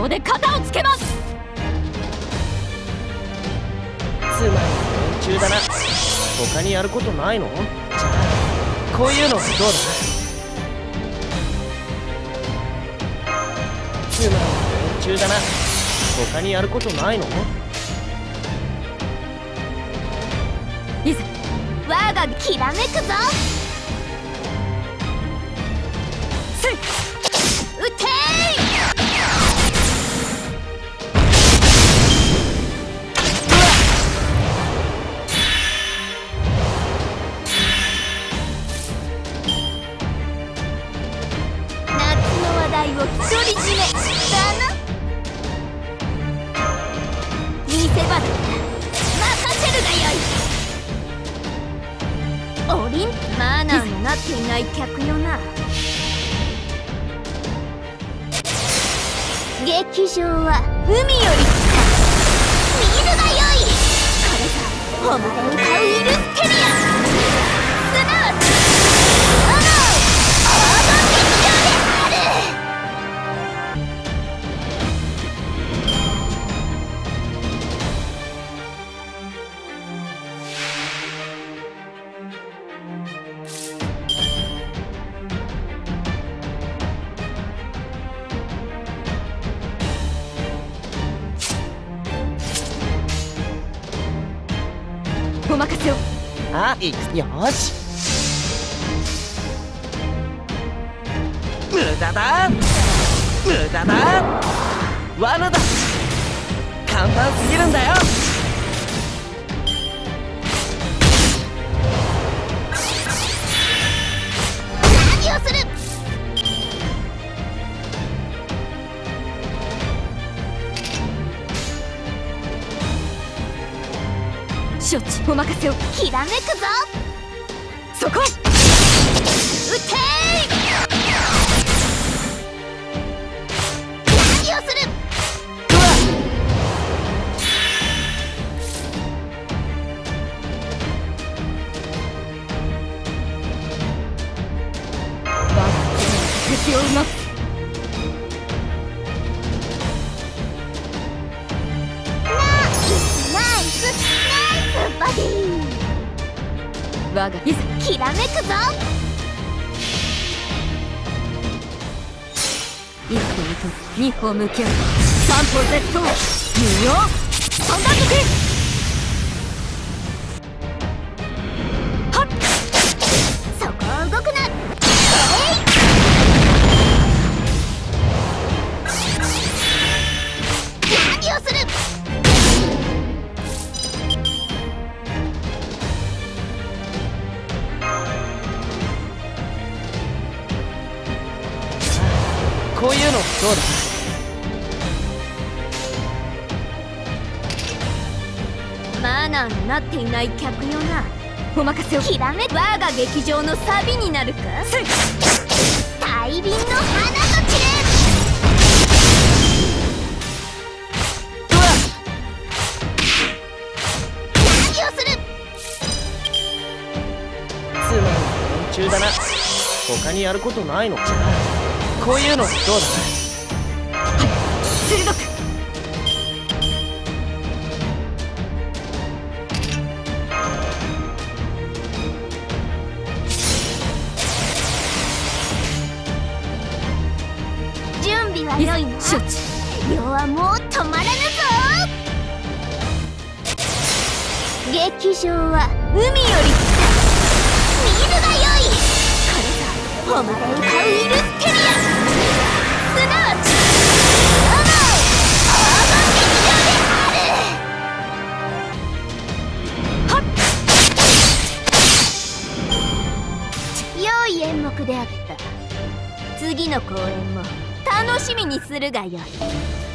こで肩をつけます。つまり連中だな。他にやることないの？じゃあこういうのはどうだ？つまり連中だな。他にやることないの？いざ我がきらめくぞ独り占めだな見せ場だ任せるがよい。おりんマナーになっていない客よな。劇場は海より近い見るがよい。これがお前を歌う任せをあいくよし。無駄だ。無駄だ。罠だ。簡単すぎるんだよ。処置お任せをきらめくぞ。そこ撃て。何をする。我が敵をうまく我がいざきらめくぞ。一歩にと二歩向け三歩絶倒無用三段抜けこういうのどうだマナーのなっていない客よな。お任せを。きらめ我が劇場のサビになるか？大輪の花と散れ何をする？つまり連中だな。他にやることないのじゃあこういうのどうだ鋭く準備は良いな処置世はもう止まらぬぞ。劇場は海より見るがよいこれがお前を歌うイルであった。次の公演も楽しみにするがよい。